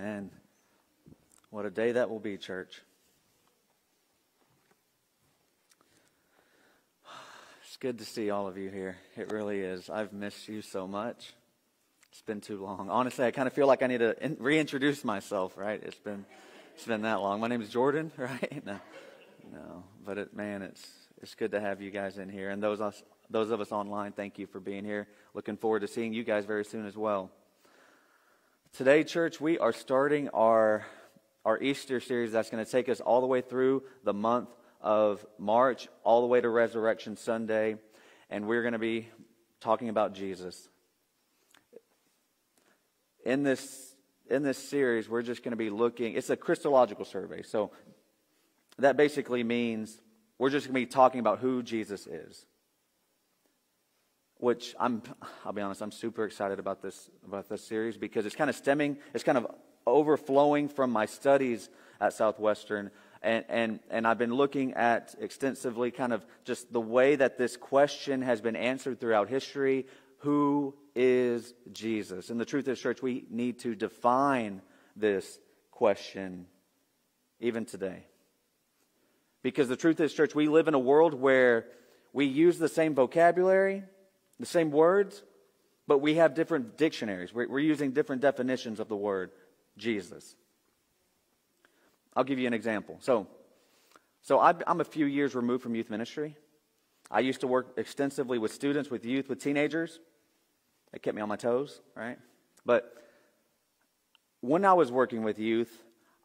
Amen. What a day that will be, church. It's good to see all of you here. It really is. I've missed you so much. It's been too long. Honestly, I kind of feel like I need to in- reintroduce myself, right? It's been it's been that long. My name is Jordan, right? No. No, but it, man, it's it's good to have you guys in here and those us, those of us online, thank you for being here. Looking forward to seeing you guys very soon as well. Today, church, we are starting our, our Easter series that's going to take us all the way through the month of March, all the way to Resurrection Sunday, and we're going to be talking about Jesus. In this, in this series, we're just going to be looking, it's a Christological survey. So that basically means we're just going to be talking about who Jesus is which I'm, I'll be honest, I'm super excited about this, about this series because it's kind of stemming, it's kind of overflowing from my studies at Southwestern. And, and, and I've been looking at extensively kind of just the way that this question has been answered throughout history. Who is Jesus? And the truth is, church, we need to define this question even today. Because the truth is, church, we live in a world where we use the same vocabulary, the same words, but we have different dictionaries. We're, we're using different definitions of the word Jesus. I'll give you an example. So, so I'm a few years removed from youth ministry. I used to work extensively with students, with youth, with teenagers. It kept me on my toes, right? But when I was working with youth,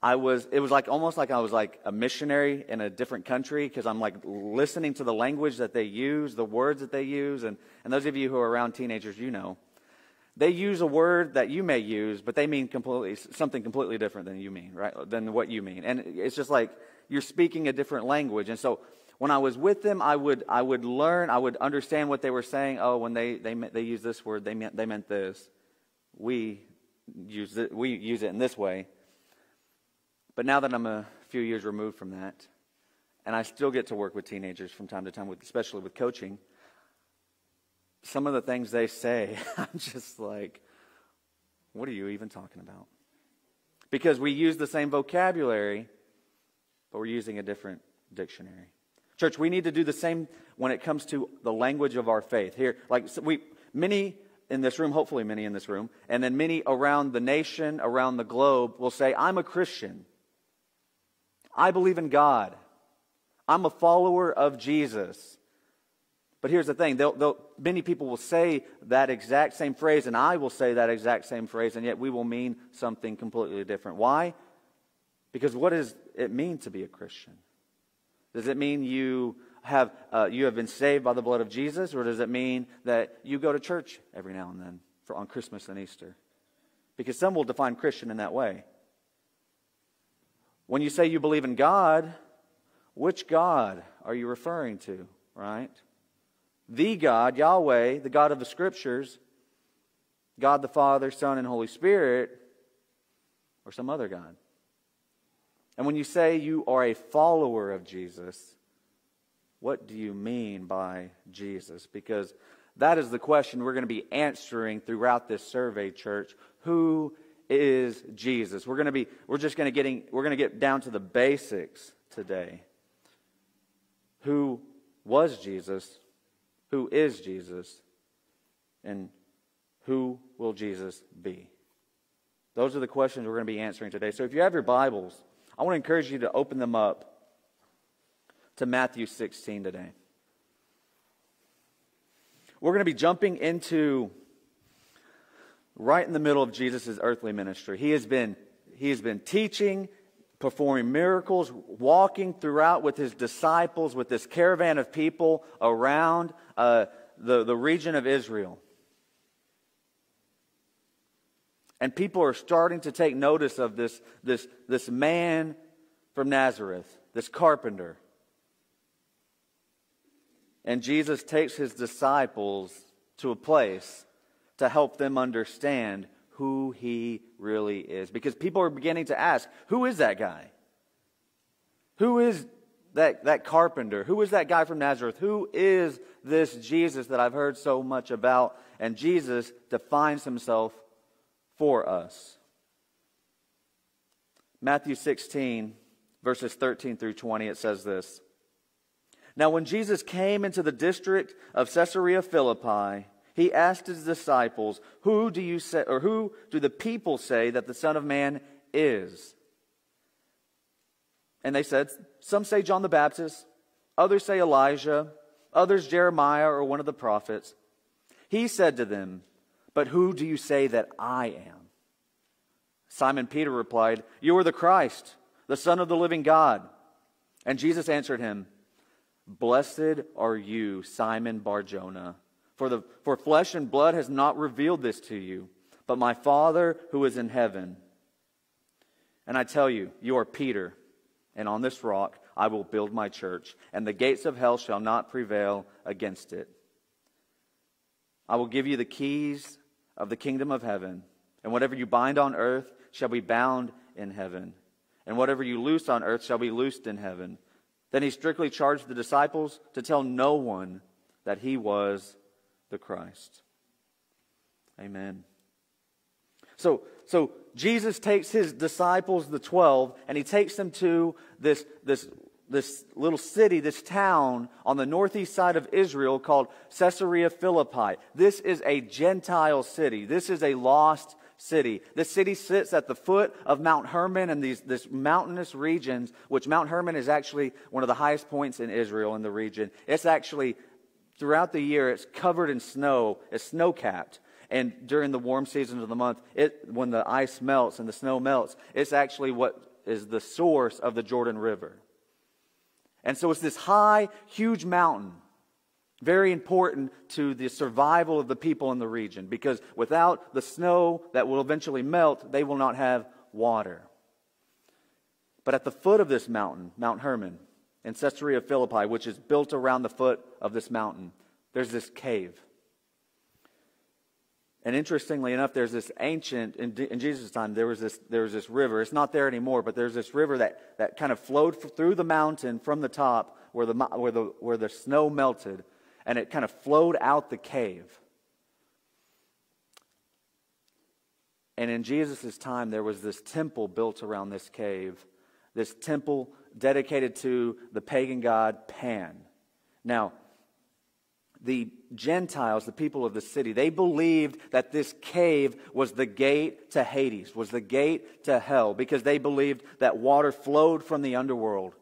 I was, it was like almost like I was like a missionary in a different country because I'm like listening to the language that they use, the words that they use. And, and those of you who are around teenagers, you know. They use a word that you may use, but they mean completely, something completely different than you mean, right? Than what you mean. And it's just like you're speaking a different language. And so when I was with them, I would, I would learn, I would understand what they were saying. Oh, when they, they, they use this word, they meant, they meant this. We use it, we use it in this way. But now that I'm a few years removed from that, and I still get to work with teenagers from time to time, with, especially with coaching, some of the things they say, I'm just like, what are you even talking about? Because we use the same vocabulary, but we're using a different dictionary. Church, we need to do the same when it comes to the language of our faith. Here, like we, many in this room, hopefully many in this room, and then many around the nation, around the globe will say, I'm a Christian. I believe in God. I'm a follower of Jesus. But here's the thing they'll, they'll, many people will say that exact same phrase, and I will say that exact same phrase, and yet we will mean something completely different. Why? Because what does it mean to be a Christian? Does it mean you have, uh, you have been saved by the blood of Jesus, or does it mean that you go to church every now and then for, on Christmas and Easter? Because some will define Christian in that way. When you say you believe in God, which God are you referring to, right? The God, Yahweh, the God of the Scriptures, God the Father, Son, and Holy Spirit, or some other God? And when you say you are a follower of Jesus, what do you mean by Jesus? Because that is the question we're going to be answering throughout this survey, church. Who is Jesus. We're going to be we're just going to getting we're going to get down to the basics today. Who was Jesus? Who is Jesus? And who will Jesus be? Those are the questions we're going to be answering today. So if you have your Bibles, I want to encourage you to open them up to Matthew 16 today. We're going to be jumping into right in the middle of Jesus' earthly ministry. He has been, he has been teaching, performing miracles, walking throughout with his disciples, with this caravan of people around uh, the, the region of Israel. And people are starting to take notice of this, this, this man from Nazareth, this carpenter. And Jesus takes his disciples to a place to help them understand who he really is. Because people are beginning to ask, who is that guy? Who is that, that carpenter? Who is that guy from Nazareth? Who is this Jesus that I've heard so much about? And Jesus defines himself for us. Matthew 16, verses 13 through 20, it says this. Now, when Jesus came into the district of Caesarea Philippi, he asked his disciples, Who do you say, or who do the people say that the Son of Man is? And they said, Some say John the Baptist, others say Elijah, others Jeremiah or one of the prophets. He said to them, But who do you say that I am? Simon Peter replied, You are the Christ, the Son of the living God. And Jesus answered him, Blessed are you, Simon Barjona, for, the, for flesh and blood has not revealed this to you, but my Father who is in heaven. And I tell you, you are Peter, and on this rock I will build my church, and the gates of hell shall not prevail against it. I will give you the keys of the kingdom of heaven, and whatever you bind on earth shall be bound in heaven, and whatever you loose on earth shall be loosed in heaven. Then he strictly charged the disciples to tell no one that he was the Christ. Amen. So, so Jesus takes his disciples, the 12, and he takes them to this, this this little city, this town on the northeast side of Israel called Caesarea Philippi. This is a Gentile city. This is a lost city. This city sits at the foot of Mount Hermon and these this mountainous regions, which Mount Hermon is actually one of the highest points in Israel in the region. It's actually throughout the year it's covered in snow, it's snow capped. And during the warm seasons of the month, it, when the ice melts and the snow melts, it's actually what is the source of the Jordan River. And so it's this high, huge mountain, very important to the survival of the people in the region, because without the snow that will eventually melt, they will not have water. But at the foot of this mountain, Mount Hermon, in Caesarea Philippi, which is built around the foot of this mountain, there's this cave. And interestingly enough, there's this ancient, in, in Jesus' time, there was, this, there was this river. It's not there anymore, but there's this river that, that kind of flowed through the mountain from the top where the, where, the, where the snow melted, and it kind of flowed out the cave. And in Jesus' time, there was this temple built around this cave, this temple dedicated to the pagan god Pan. Now, the Gentiles, the people of the city, they believed that this cave was the gate to Hades, was the gate to hell, because they believed that water flowed from the underworld.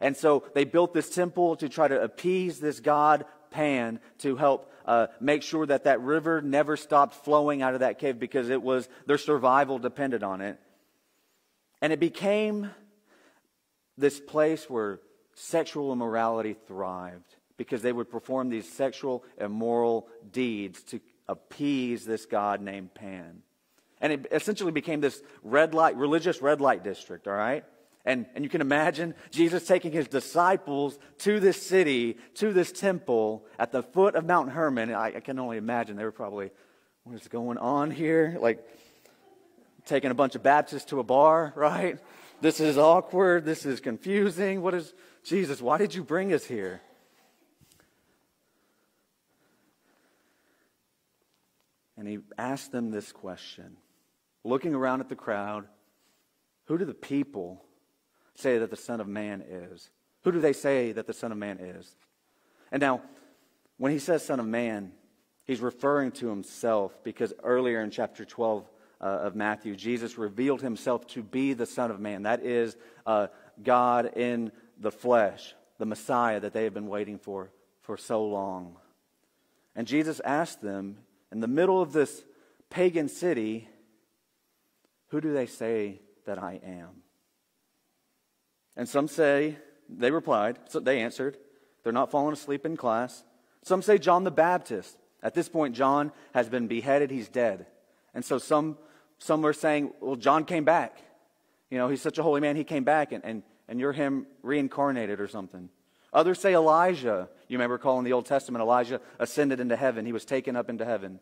And so they built this temple to try to appease this god Pan to help uh, make sure that that river never stopped flowing out of that cave because it was their survival depended on it. And it became this place where sexual immorality thrived because they would perform these sexual immoral deeds to appease this god named Pan. And it essentially became this red light, religious red light district, all right? And, and you can imagine Jesus taking his disciples to this city, to this temple at the foot of Mount Hermon. I, I can only imagine they were probably, what is going on here? Like taking a bunch of Baptists to a bar, right? This is awkward. This is confusing. What is, Jesus, why did you bring us here? and he asked them this question. Looking around at the crowd, who do the people say that the Son of Man is? Who do they say that the Son of Man is? And now, when he says Son of Man, he's referring to himself because earlier in chapter 12 uh, of Matthew, Jesus revealed himself to be the Son of Man. That is uh, God in the flesh, the Messiah that they have been waiting for for so long. And Jesus asked them, in the middle of this pagan city, who do they say that I am? And some say, they replied, so they answered, they're not falling asleep in class. Some say John the Baptist. At this point, John has been beheaded, he's dead. And so some, some are saying, well, John came back. You know, he's such a holy man, he came back, and, and, and you're him reincarnated or something. Others say Elijah. You may recall in the Old Testament, Elijah ascended into heaven. He was taken up into heaven.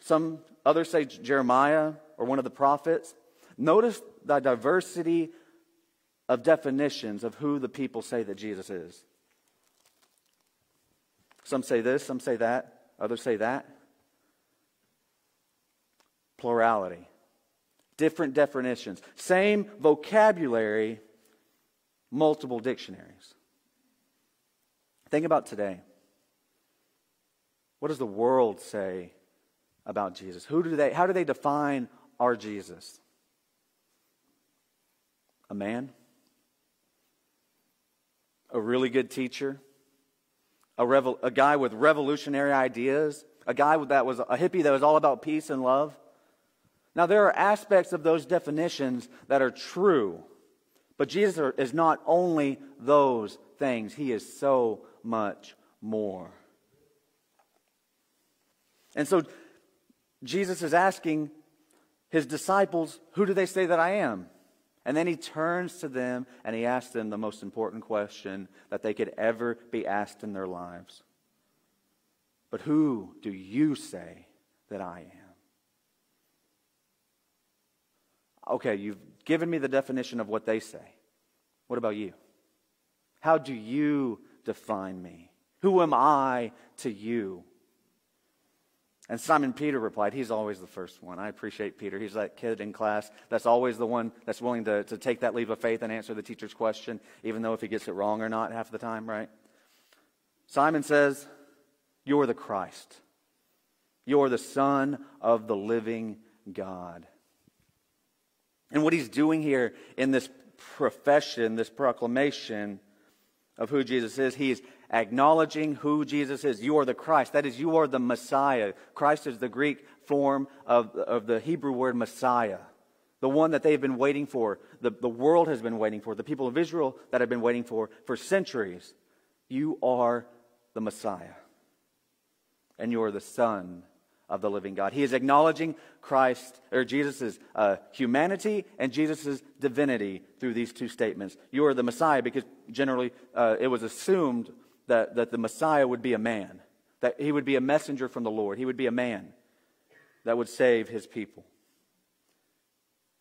Some others say Jeremiah or one of the prophets. Notice the diversity of definitions of who the people say that Jesus is. Some say this, some say that, others say that. Plurality. different definitions. Same vocabulary, multiple dictionaries. Think about today. What does the world say about Jesus? Who do they, how do they define our Jesus? A man? A really good teacher? A, a guy with revolutionary ideas? A guy that was a hippie that was all about peace and love? Now, there are aspects of those definitions that are true, but Jesus is not only those things, he is so much more. And so Jesus is asking his disciples, Who do they say that I am? And then he turns to them and he asks them the most important question that they could ever be asked in their lives. But who do you say that I am? Okay, you've given me the definition of what they say. What about you? How do you define me? Who am I to you? And Simon Peter replied, He's always the first one. I appreciate Peter. He's that kid in class that's always the one that's willing to, to take that leap of faith and answer the teacher's question, even though if he gets it wrong or not half the time, right? Simon says, You're the Christ. You're the Son of the living God. And what he's doing here in this profession, this proclamation of who Jesus is, he's acknowledging who Jesus is. You are the Christ. That is, you are the Messiah. Christ is the Greek form of, of the Hebrew word Messiah, the one that they've been waiting for, the, the world has been waiting for, the people of Israel that have been waiting for for centuries. You are the Messiah, and you are the Son of the living God. He is acknowledging Christ or Jesus' uh, humanity and Jesus' divinity through these two statements. You are the Messiah because generally uh, it was assumed that, that the Messiah would be a man, that he would be a messenger from the Lord. He would be a man that would save his people.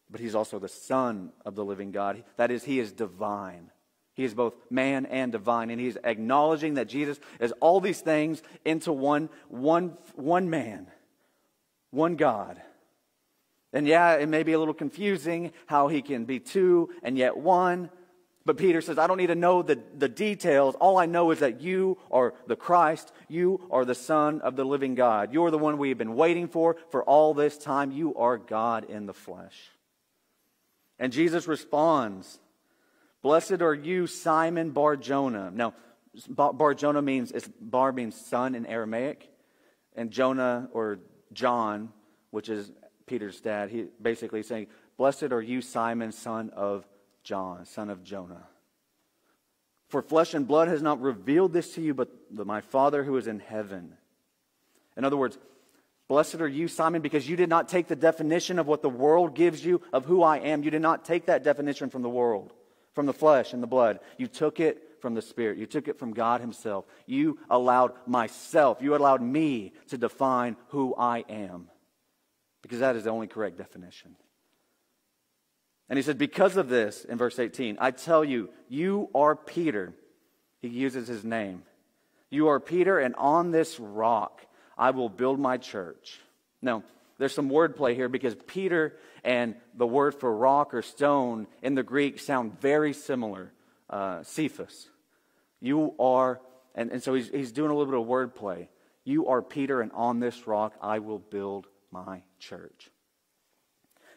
But he's also the Son of the living God. That is, he is divine. He is both man and divine, and he's acknowledging that Jesus is all these things into one, one, one man, one God. And yeah, it may be a little confusing how he can be two and yet one, but Peter says, I don't need to know the, the details. All I know is that you are the Christ. You are the Son of the living God. You are the one we have been waiting for for all this time. You are God in the flesh. And Jesus responds, Blessed are you, Simon Bar Jonah. Now, Bar Jonah means, Bar means son in Aramaic. And Jonah or John, which is Peter's dad, he basically saying, Blessed are you, Simon, son of John, son of Jonah. For flesh and blood has not revealed this to you, but my Father who is in heaven. In other words, blessed are you, Simon, because you did not take the definition of what the world gives you of who I am. You did not take that definition from the world, from the flesh and the blood. You took it from the Spirit. You took it from God Himself. You allowed myself, you allowed me to define who I am, because that is the only correct definition. And he said, Because of this, in verse 18, I tell you, you are Peter. He uses his name. You are Peter, and on this rock I will build my church. Now, there's some wordplay here because Peter and the word for rock or stone in the Greek sound very similar. Uh, Cephas. You are, and, and so he's, he's doing a little bit of wordplay. You are Peter, and on this rock I will build my church.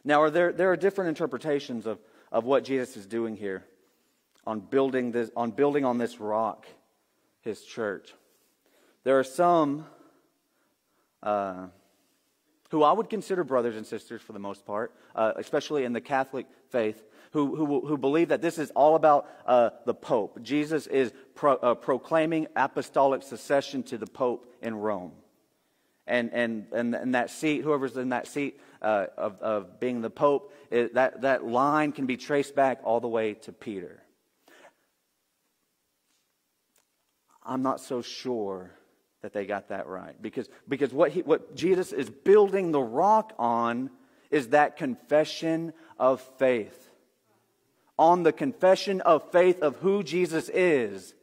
Now, are there, there are different interpretations of, of what Jesus is doing here on building, this, on building on this rock, his church. There are some uh, who I would consider brothers and sisters for the most part, uh, especially in the Catholic faith, who, who, who, believe that this is all about uh, the Pope. Jesus is pro, uh, proclaiming apostolic succession to the Pope in Rome. And, and, and, and that seat, whoever's in that seat, uh, of, of being the Pope, it, that, that line can be traced back all the way to Peter. I'm not so sure that they got that right because, because what, he, what Jesus is building the rock on is that confession of faith. On the confession of faith of who Jesus is,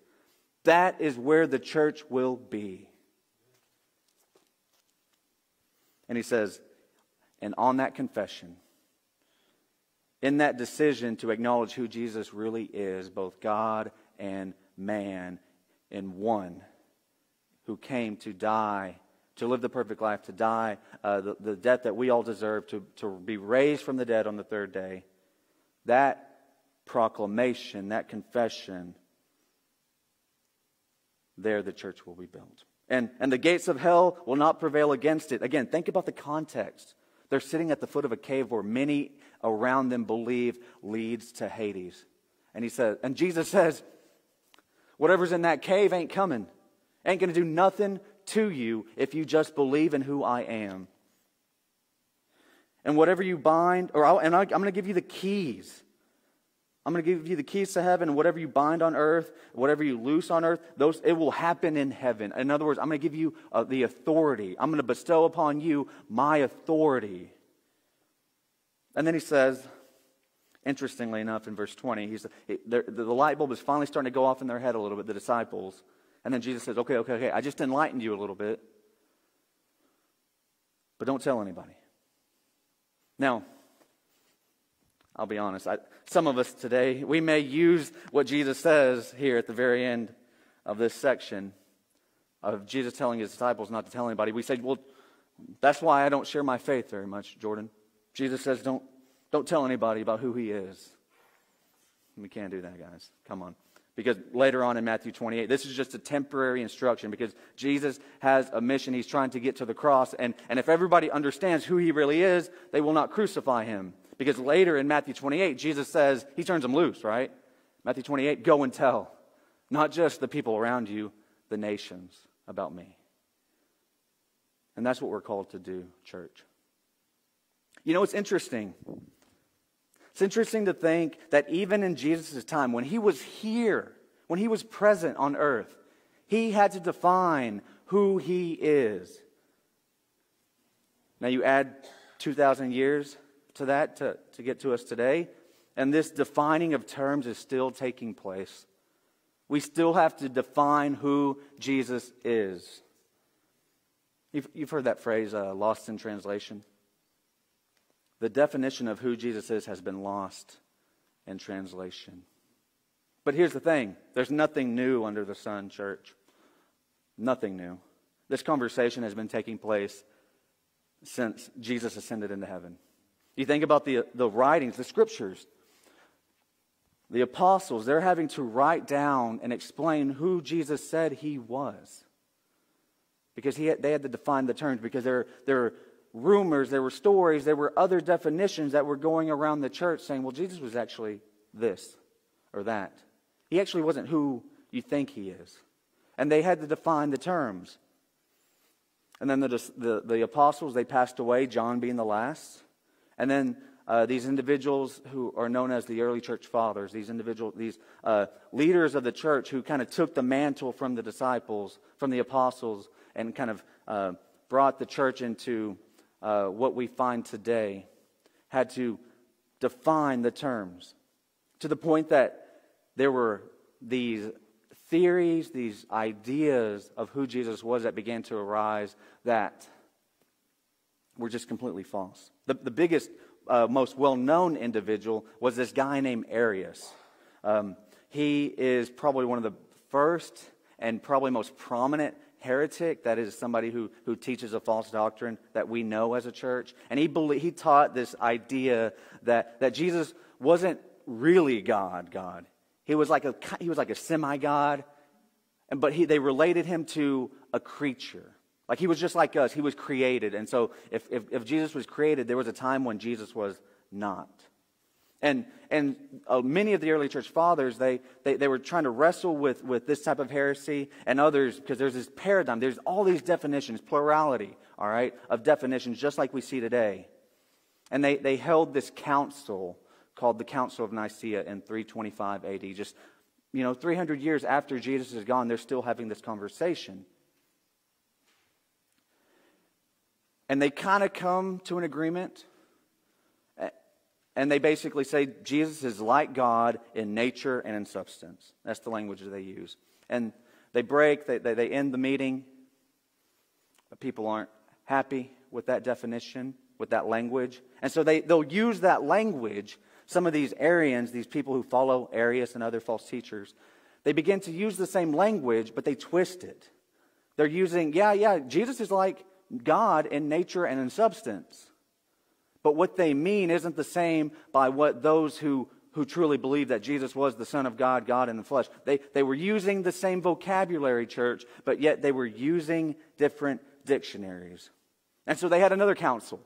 that is where the church will be. And he says, and on that confession, in that decision to acknowledge who Jesus really is, both God and man in one, who came to die, to live the perfect life, to die uh, the, the death that we all deserve, to, to be raised from the dead on the third day, that proclamation, that confession, there the church will be built. And, and the gates of hell will not prevail against it. Again, think about the context. They're sitting at the foot of a cave where many around them believe leads to Hades. And he says, and Jesus says, whatever's in that cave ain't coming. Ain't going to do nothing to you if you just believe in who I am. And whatever you bind, or I'll, and I, I'm going to give you the keys. I'm going to give you the keys to heaven. Whatever you bind on earth, whatever you loose on earth, those it will happen in heaven. In other words, I'm going to give you uh, the authority. I'm going to bestow upon you my authority. And then he says, interestingly enough, in verse 20, he's, he, the, the light bulb is finally starting to go off in their head a little bit, the disciples. And then Jesus says, okay, okay, okay, I just enlightened you a little bit, but don't tell anybody. Now, I'll be honest, I, some of us today, we may use what Jesus says here at the very end of this section of Jesus telling his disciples not to tell anybody. We say, well, that's why I don't share my faith very much, Jordan. Jesus says, don't, don't tell anybody about who he is. We can't do that, guys. Come on. Because later on in Matthew 28, this is just a temporary instruction because Jesus has a mission. He's trying to get to the cross. And, and if everybody understands who he really is, they will not crucify him. Because later in Matthew 28, Jesus says, he turns them loose, right? Matthew 28, go and tell, not just the people around you, the nations about me. And that's what we're called to do, church. You know, it's interesting. It's interesting to think that even in Jesus' time, when he was here, when he was present on earth, he had to define who he is. Now, you add 2,000 years to that to, to get to us today, and this defining of terms is still taking place. We still have to define who Jesus is. You've, you've heard that phrase, uh, lost in translation. The definition of who Jesus is has been lost in translation. But here's the thing there's nothing new under the sun, church. Nothing new. This conversation has been taking place since Jesus ascended into heaven. You think about the, the writings, the scriptures. The apostles, they're having to write down and explain who Jesus said he was. Because he had, they had to define the terms, because there, there were rumors, there were stories, there were other definitions that were going around the church saying, well, Jesus was actually this or that. He actually wasn't who you think he is. And they had to define the terms. And then the, the, the apostles, they passed away, John being the last. And then uh, these individuals who are known as the early church fathers, these individual, these uh, leaders of the church who kind of took the mantle from the disciples, from the apostles, and kind of uh, brought the church into uh, what we find today, had to define the terms to the point that there were these theories, these ideas of who Jesus was that began to arise that were just completely false. The, the biggest, uh, most well known individual was this guy named Arius. Um, he is probably one of the first and probably most prominent heretic, that is somebody who, who teaches a false doctrine that we know as a church. And he, believed, he taught this idea that, that Jesus wasn't really God, God. He was like a, he was like a semi God, and, but he, they related him to a creature. Like he was just like us, he was created. And so if, if, if Jesus was created, there was a time when Jesus was not. And, and uh, many of the early church fathers, they, they, they were trying to wrestle with, with this type of heresy and others because there's this paradigm. There's all these definitions, plurality, all right, of definitions, just like we see today. And they, they held this council called the Council of Nicaea in 325 AD. Just, you know, 300 years after Jesus is gone, they're still having this conversation. And they kind of come to an agreement. And they basically say Jesus is like God in nature and in substance. That's the language that they use. And they break, they, they, they end the meeting. But people aren't happy with that definition, with that language. And so they, they'll use that language some of these Arians, these people who follow Arius and other false teachers, they begin to use the same language, but they twist it. They're using, yeah, yeah, Jesus is like God in nature and in substance. But what they mean isn't the same by what those who, who truly believe that Jesus was the Son of God, God in the flesh. They, they were using the same vocabulary, church, but yet they were using different dictionaries. And so they had another council.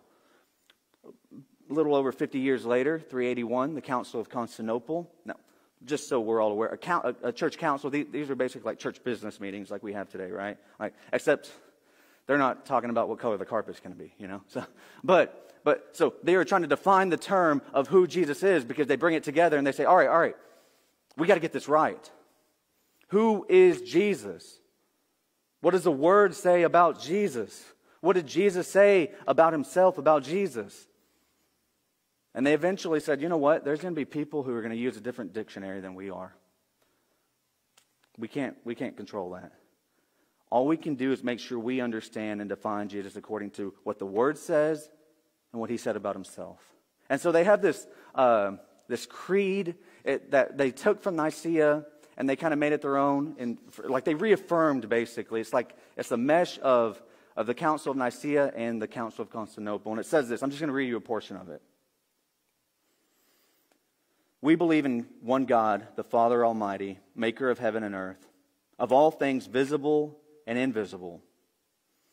A little over 50 years later, 381, the Council of Constantinople. Now, just so we're all aware, a, a church council, these, these, are basically like church business meetings like we have today, right? Like, except they're not talking about what color the carpet's going to be, you know? So, but, but, so they are trying to define the term of who Jesus is because they bring it together and they say, all right, all right, we got to get this right. Who is Jesus? What does the word say about Jesus? What did Jesus say about himself, about Jesus? And they eventually said, you know what? There's going to be people who are going to use a different dictionary than we are. We can't, we can't control that. All we can do is make sure we understand and define Jesus according to what the Word says and what He said about Himself. And so they have this, uh, this creed it, that they took from Nicaea and they kind of made it their own. And like they reaffirmed, basically. It's like it's a mesh of, of the Council of Nicaea and the Council of Constantinople. And it says this I'm just going to read you a portion of it. We believe in one God, the Father Almighty, maker of heaven and earth, of all things visible and invisible,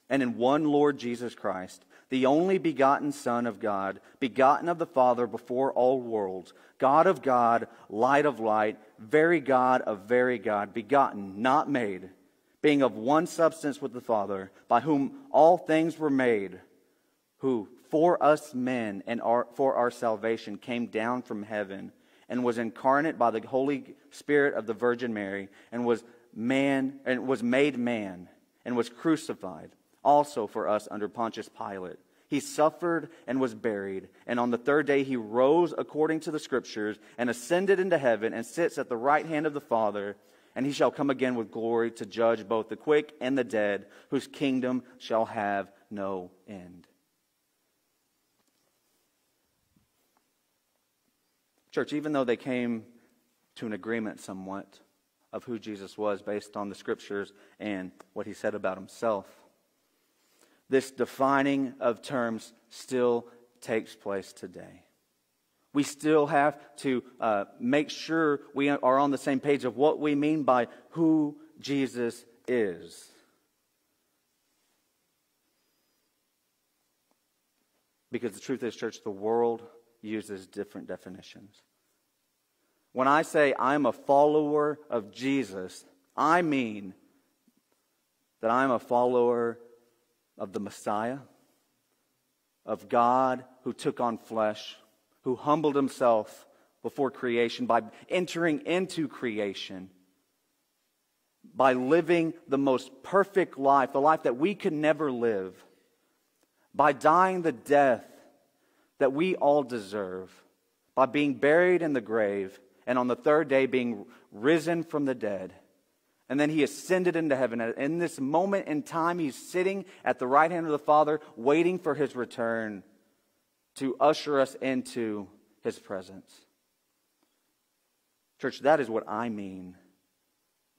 and in one Lord Jesus Christ, the only begotten Son of God, begotten of the Father before all worlds, God of God, light of light, very God of very God, begotten, not made, being of one substance with the Father, by whom all things were made, who for us men and our, for our salvation came down from heaven and was incarnate by the Holy Spirit of the Virgin Mary and was man and was made man and was crucified also for us under Pontius Pilate. He suffered and was buried, and on the third day he rose according to the scriptures and ascended into heaven and sits at the right hand of the Father. And he shall come again with glory to judge both the quick and the dead, whose kingdom shall have no end. Church, even though they came to an agreement somewhat of who Jesus was based on the scriptures and what he said about himself, this defining of terms still takes place today. We still have to uh, make sure we are on the same page of what we mean by who Jesus is. Because the truth is, church, the world uses different definitions. When I say I'm a follower of Jesus, I mean that I'm a follower of the Messiah, of God who took on flesh, who humbled himself before creation by entering into creation, by living the most perfect life, the life that we could never live, by dying the death that we all deserve, by being buried in the grave, and on the third day being risen from the dead. And then he ascended into heaven. And in this moment in time, he's sitting at the right hand of the Father, waiting for his return to usher us into his presence. Church, that is what I mean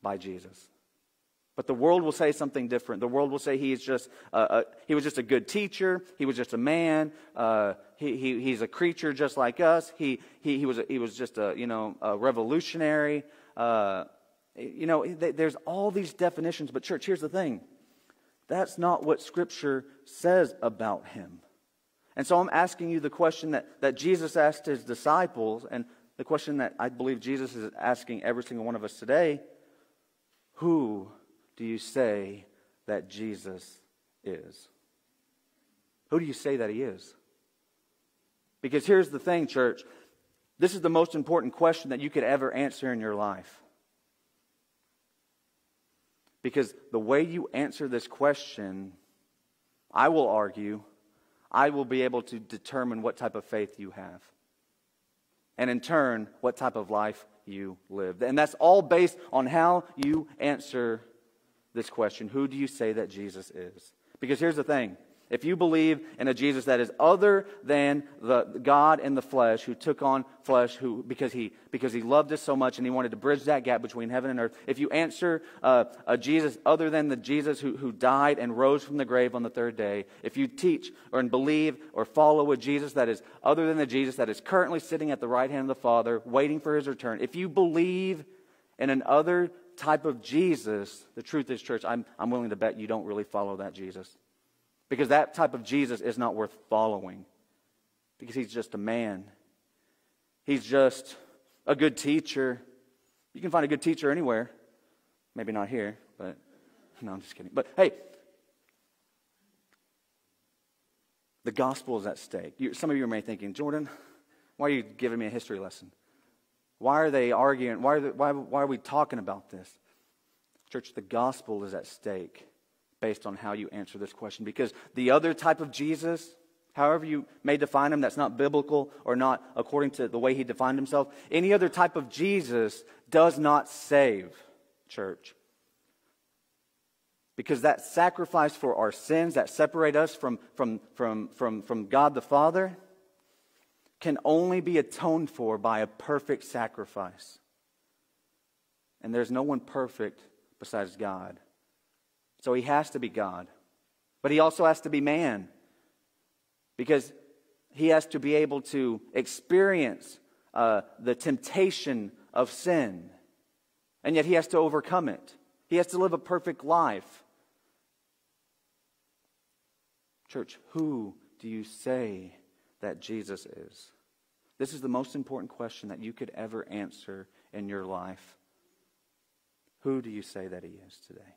by Jesus. But the world will say something different. The world will say he, is just, uh, he was just a good teacher. He was just a man. Uh, he, he, he's a creature just like us. He, he, he, was, a, he was just a, you know, a revolutionary. Uh, you know, there's all these definitions. But, church, here's the thing that's not what Scripture says about him. And so I'm asking you the question that, that Jesus asked his disciples, and the question that I believe Jesus is asking every single one of us today Who do you say that Jesus is? Who do you say that he is? Because here's the thing, church. This is the most important question that you could ever answer in your life. Because the way you answer this question, I will argue, I will be able to determine what type of faith you have. And in turn, what type of life you live. And that's all based on how you answer this question Who do you say that Jesus is? Because here's the thing if you believe in a Jesus that is other than the God in the flesh who took on flesh who, because, he, because he loved us so much and he wanted to bridge that gap between heaven and earth, if you answer uh, a Jesus other than the Jesus who, who died and rose from the grave on the third day, if you teach or and believe or follow a Jesus that is other than the Jesus that is currently sitting at the right hand of the Father, waiting for his return, if you believe in an other type of Jesus, the truth is, church, I'm, I'm willing to bet you don't really follow that Jesus. Because that type of Jesus is not worth following. Because he's just a man. He's just a good teacher. You can find a good teacher anywhere. Maybe not here, but no, I'm just kidding. But hey, the gospel is at stake. You, some of you may be thinking, Jordan, why are you giving me a history lesson? Why are they arguing? Why are, they, why, why are we talking about this? Church, the gospel is at stake based on how you answer this question. Because the other type of Jesus, however you may define him, that's not biblical or not according to the way he defined himself, any other type of Jesus does not save, church. Because that sacrifice for our sins that separate us from, from, from, from, from God the Father, can only be atoned for by a perfect sacrifice. And there's no one perfect besides God. So he has to be God. But he also has to be man. Because he has to be able to experience uh, the temptation of sin. And yet he has to overcome it. He has to live a perfect life. Church, who do you say that Jesus is? This is the most important question that you could ever answer in your life. Who do you say that he is today?